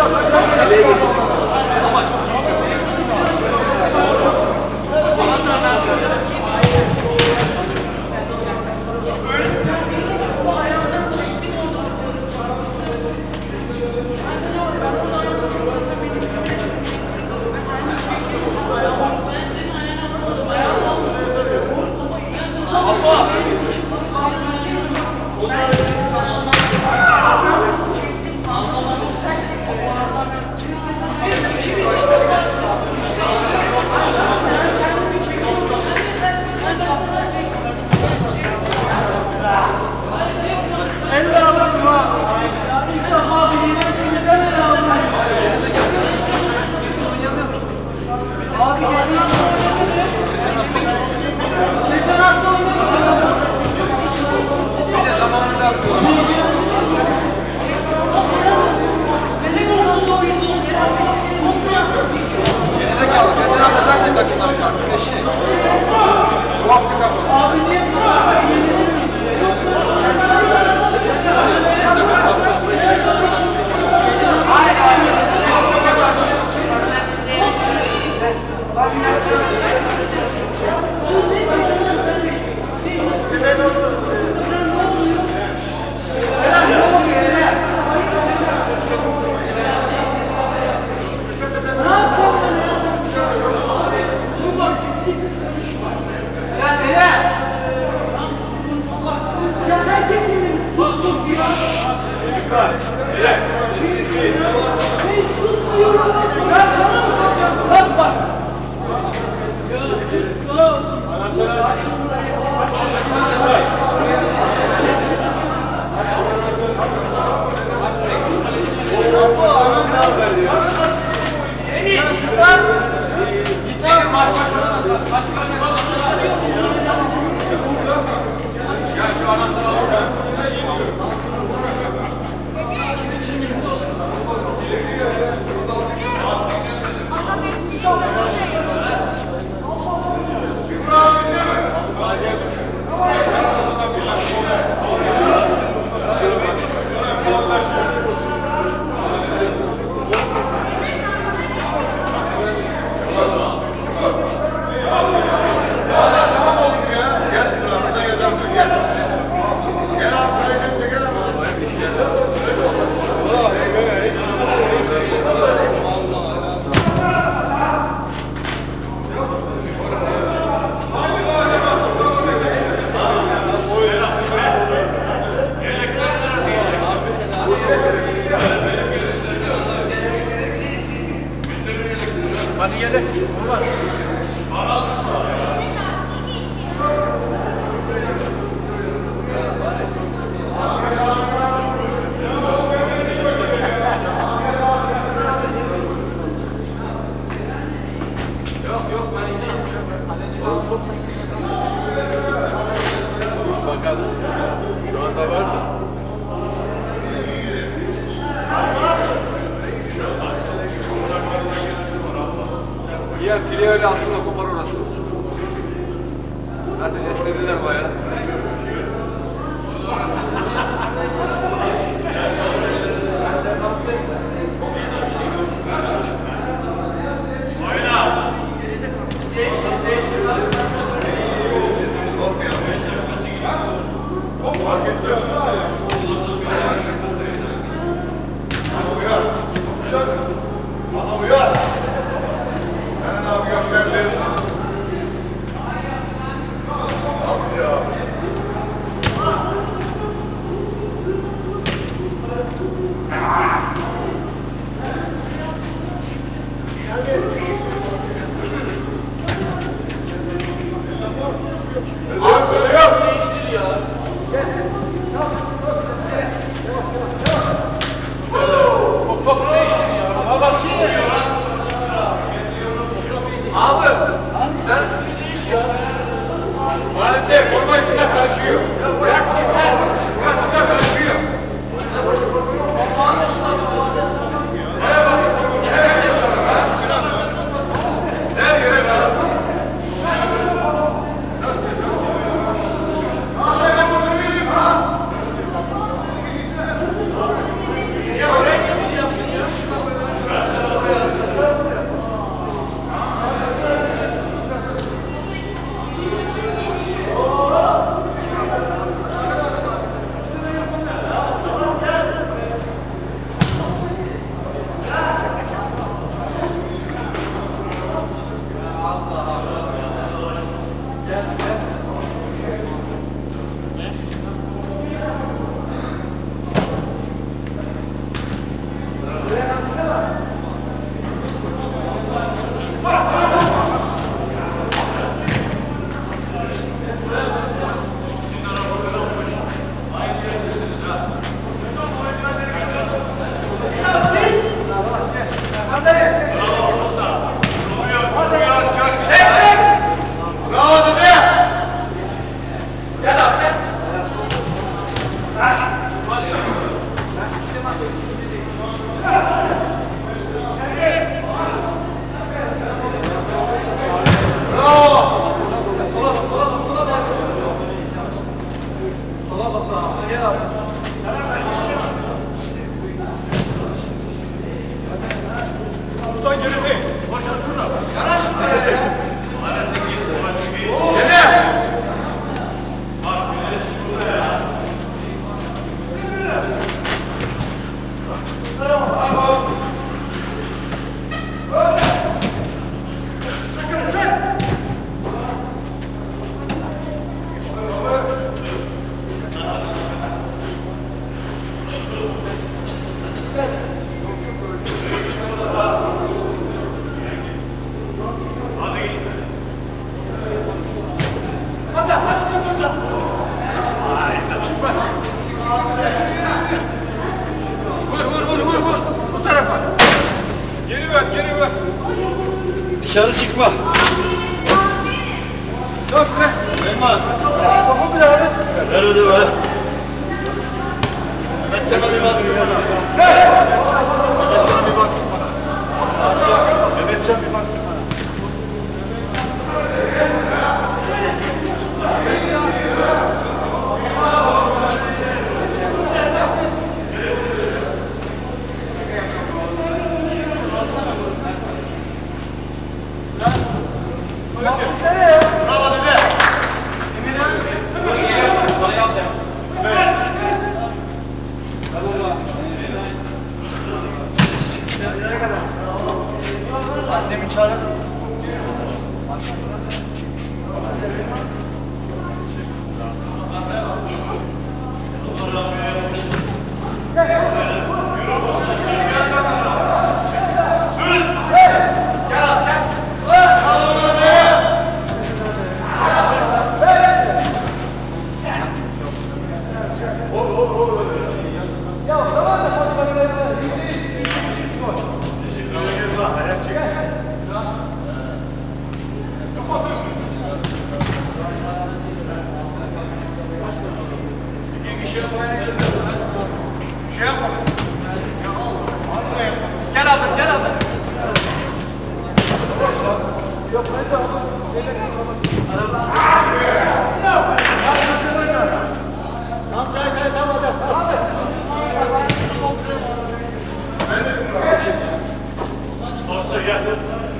Thank you. Vai, めっちゃ見ます。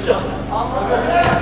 İnşallah.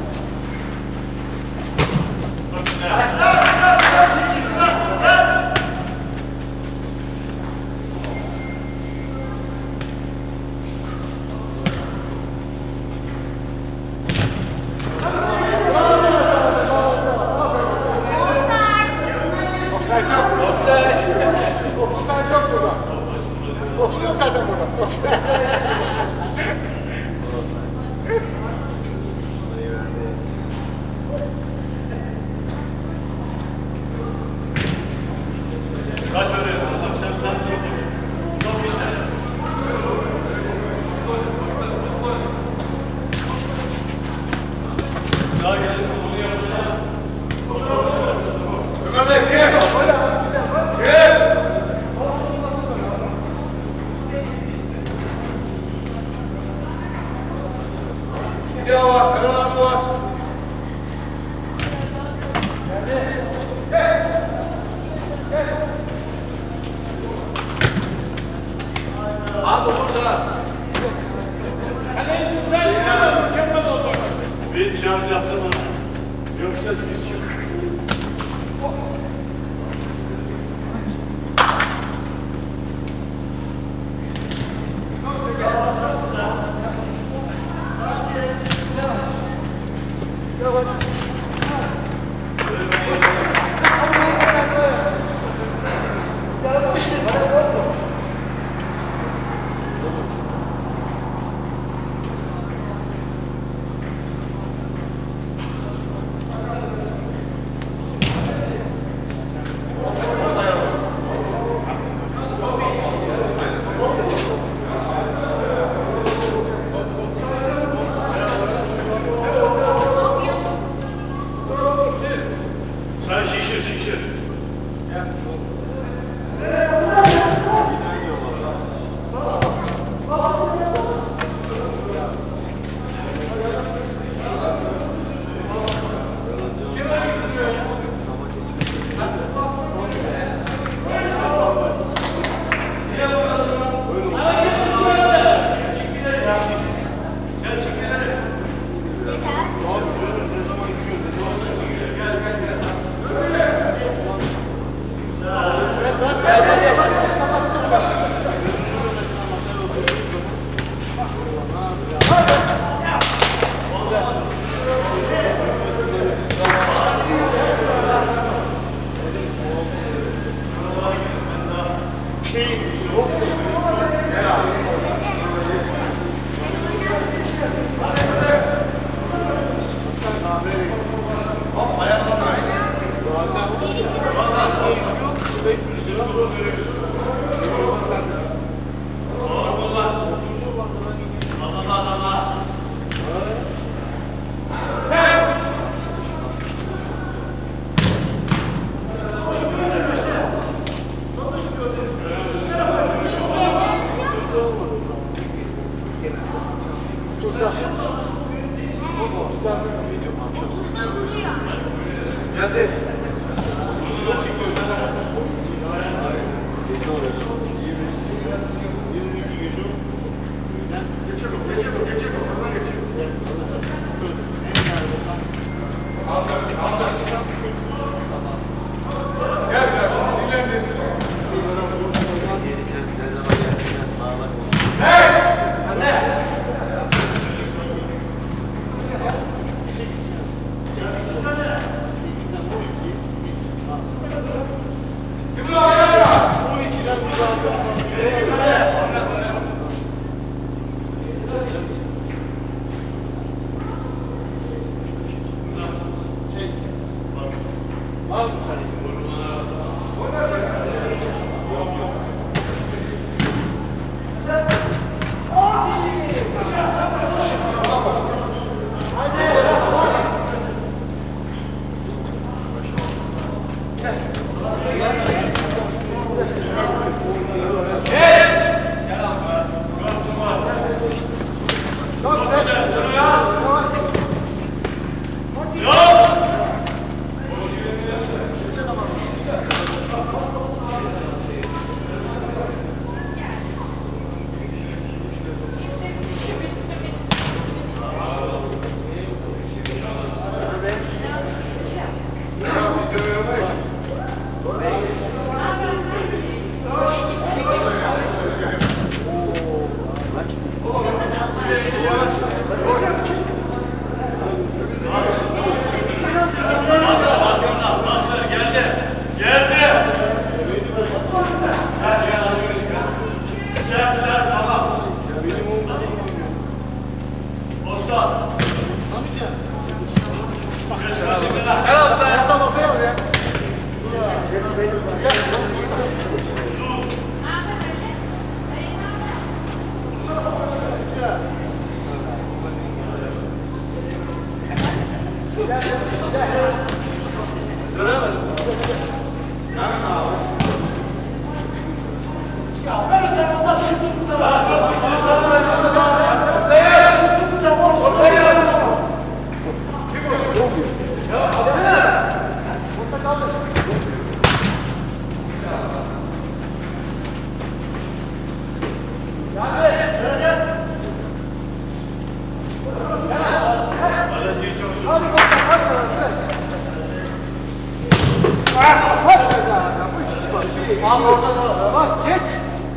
Al orada da. Bak geç.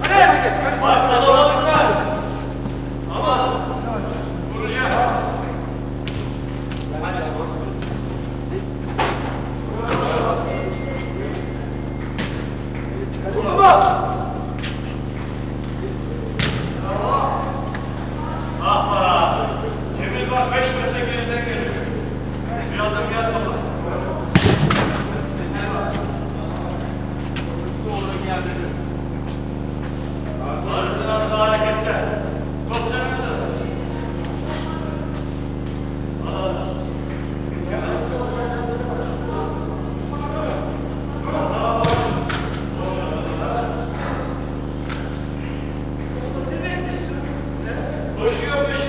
Hadi geç. Bak. Ama. Buraya. Would you